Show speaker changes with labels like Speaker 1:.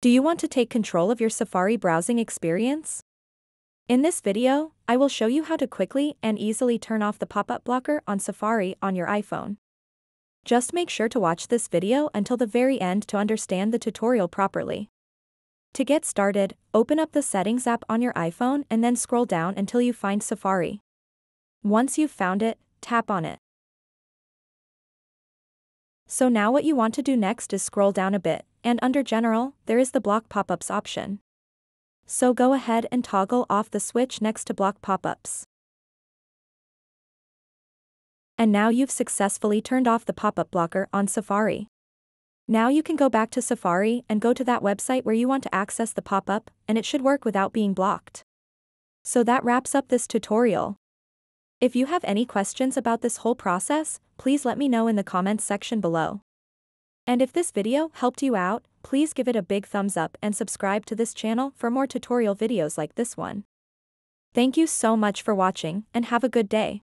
Speaker 1: Do you want to take control of your Safari browsing experience? In this video, I will show you how to quickly and easily turn off the pop-up blocker on Safari on your iPhone. Just make sure to watch this video until the very end to understand the tutorial properly. To get started, open up the Settings app on your iPhone and then scroll down until you find Safari. Once you've found it, tap on it. So now what you want to do next is scroll down a bit, and under General, there is the Block Pop-ups option. So go ahead and toggle off the switch next to Block Pop-ups. And now you've successfully turned off the pop-up blocker on Safari. Now you can go back to Safari and go to that website where you want to access the pop-up, and it should work without being blocked. So that wraps up this tutorial. If you have any questions about this whole process, please let me know in the comments section below. And if this video helped you out, please give it a big thumbs up and subscribe to this channel for more tutorial videos like this one. Thank you so much for watching and have a good day.